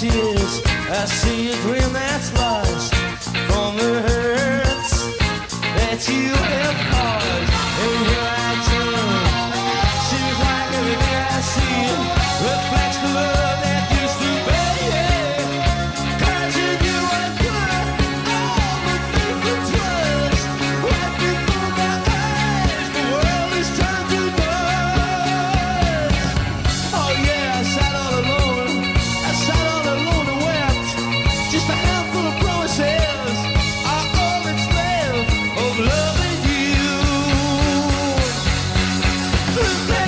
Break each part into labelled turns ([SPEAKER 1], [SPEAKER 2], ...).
[SPEAKER 1] tears. I see a dream that's lost. Woo!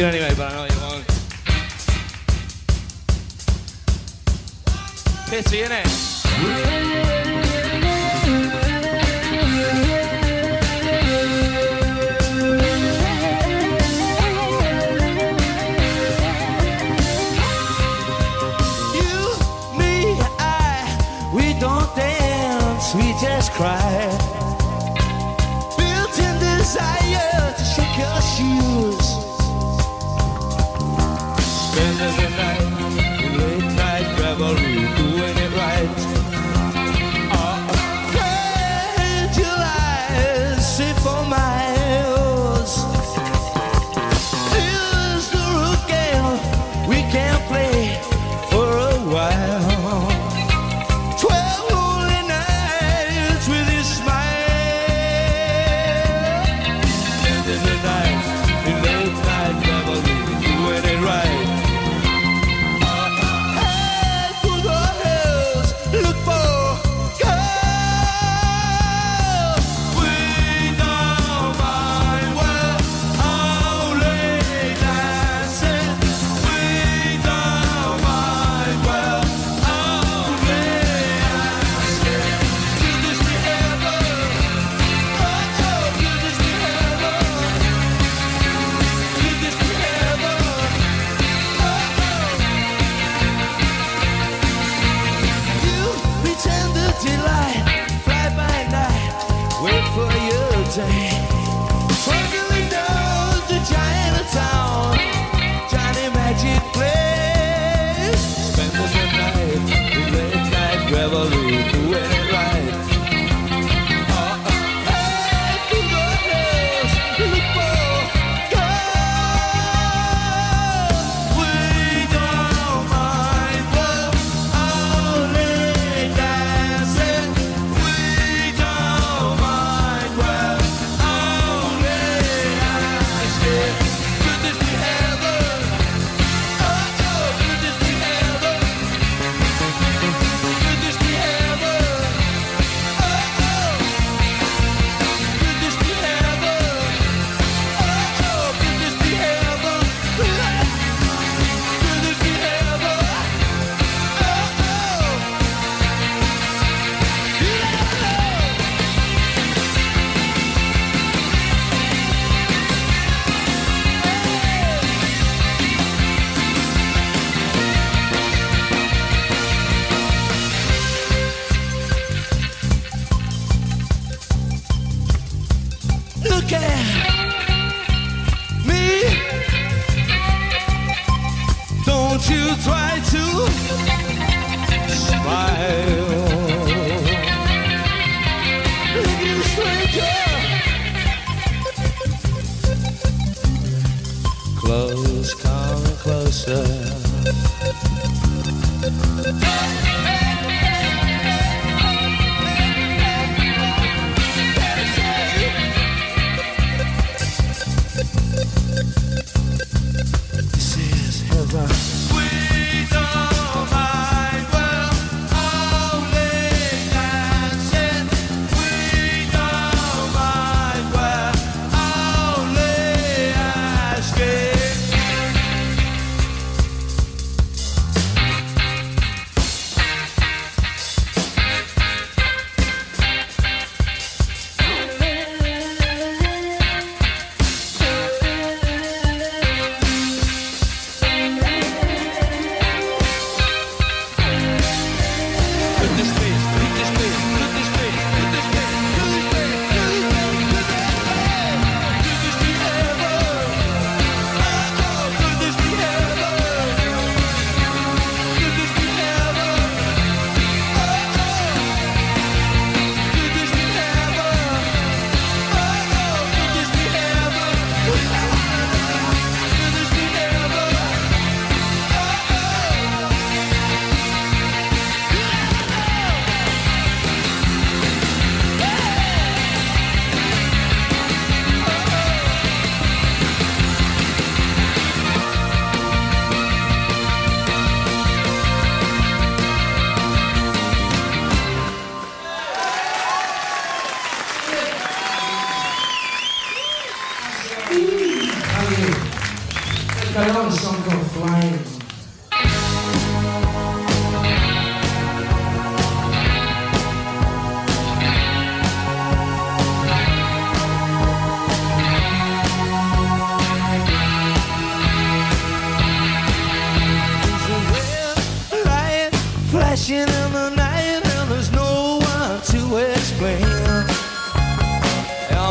[SPEAKER 1] it anyway, but I know you won't. Pissy, innit?
[SPEAKER 2] we just cry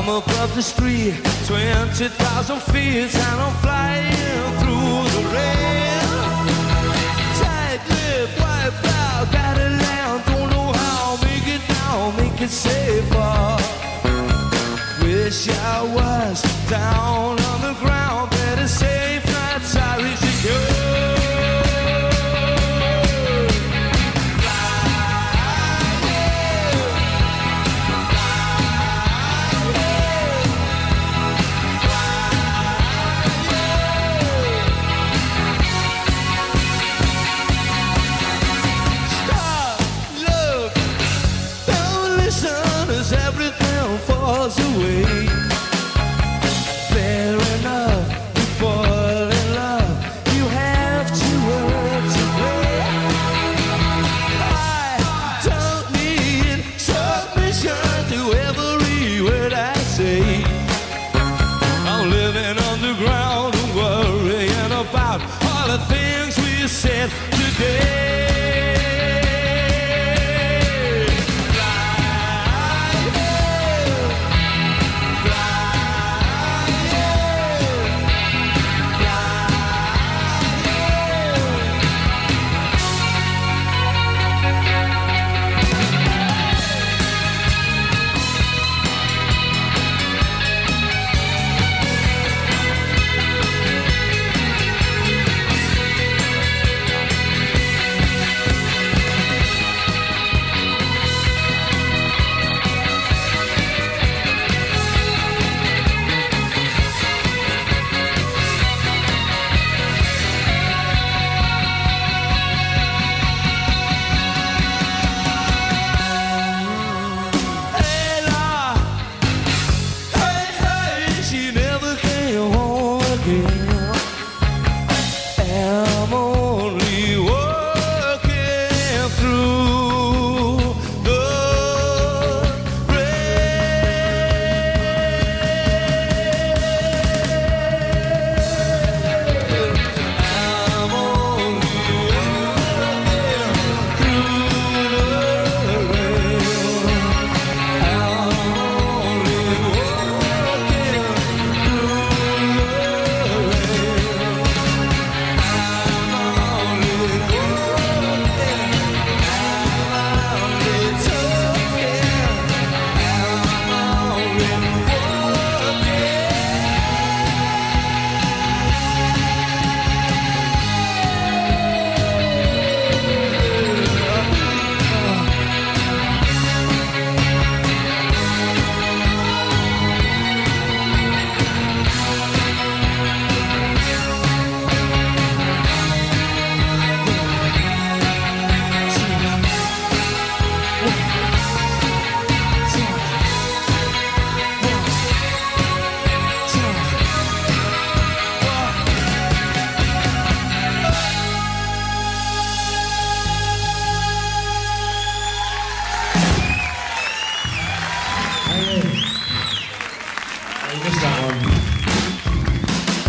[SPEAKER 2] I'm above the street, 20,000 feet, and I'm flying through the rain. Tight lip, white bow, got a lamb, don't know how, make it now, make it safer. Wish I was down on the ground.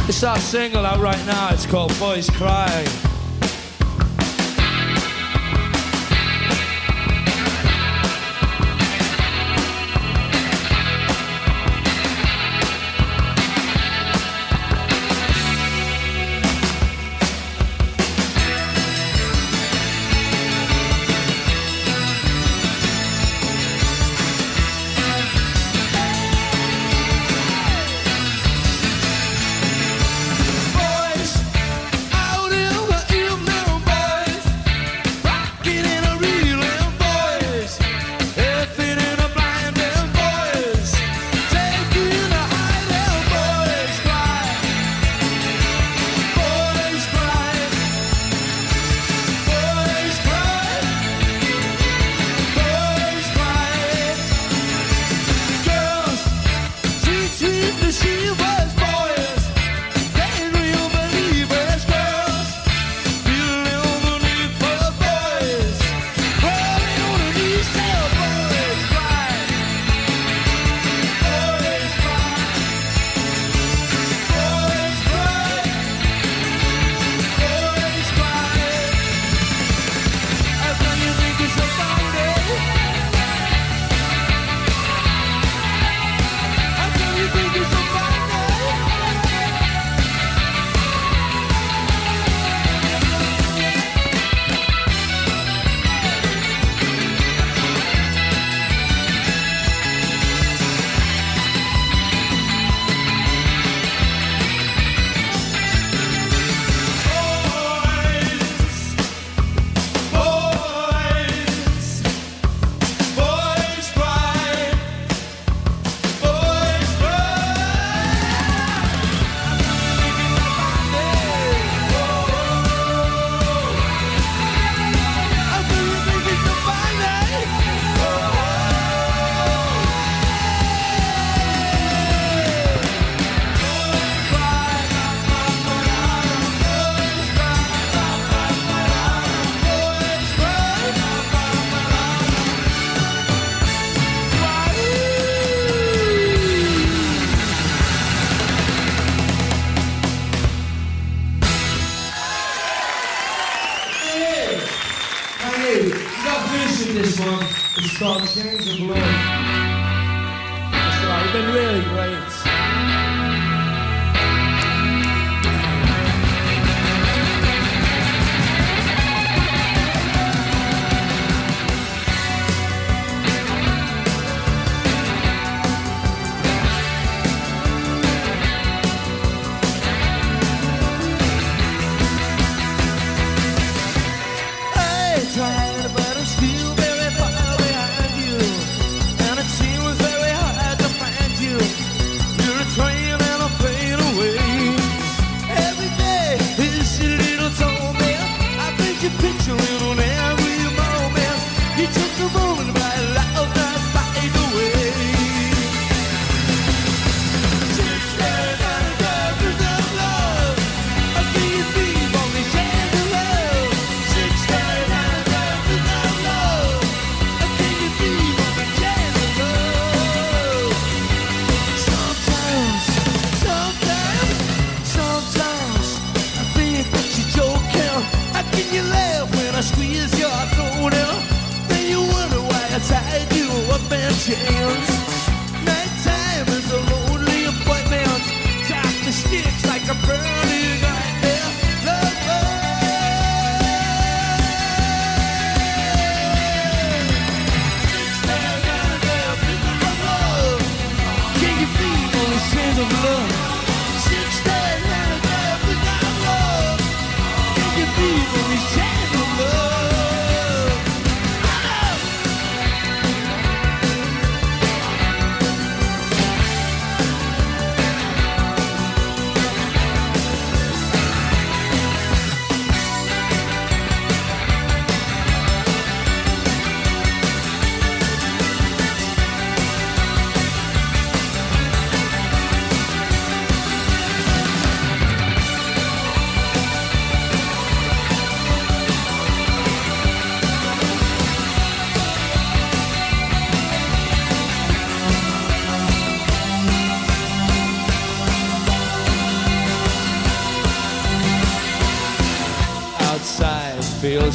[SPEAKER 2] It's our single out right now, it's called Boys Cry.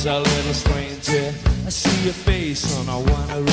[SPEAKER 2] a little
[SPEAKER 1] stranger. I see your face and I wanna